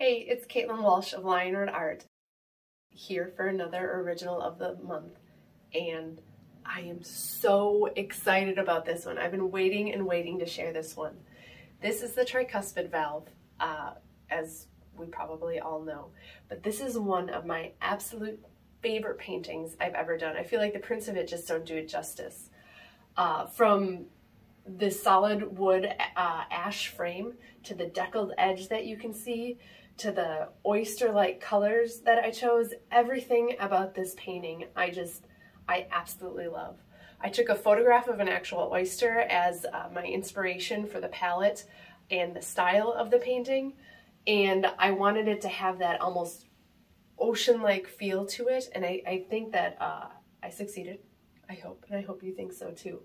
Hey, it's Caitlin Walsh of Lyon Road Art here for another original of the month and I am so excited about this one. I've been waiting and waiting to share this one. This is the tricuspid valve, uh, as we probably all know, but this is one of my absolute favorite paintings I've ever done. I feel like the prints of it just don't do it justice. Uh, from the solid wood uh, ash frame to the deckled edge that you can see to the oyster-like colors that I chose, everything about this painting I just, I absolutely love. I took a photograph of an actual oyster as uh, my inspiration for the palette and the style of the painting and I wanted it to have that almost ocean-like feel to it and I, I think that uh, I succeeded. I hope, and I hope you think so too.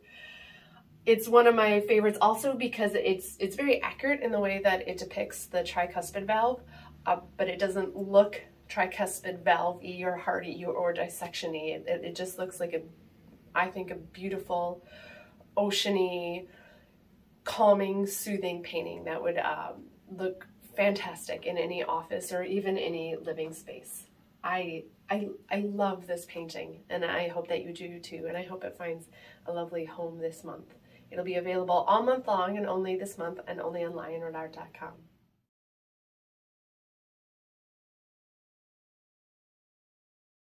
It's one of my favorites also because it's it's very accurate in the way that it depicts the tricuspid valve, uh, but it doesn't look tricuspid valve-y or heart-y or dissection-y. It, it, just looks like a, I think, a beautiful, oceany, calming, soothing painting that would um, look fantastic in any office or even any living space. I, I, I love this painting and I hope that you do too and I hope it finds a lovely home this month. It'll be available all month long and only this month and only on lyonroadart.com.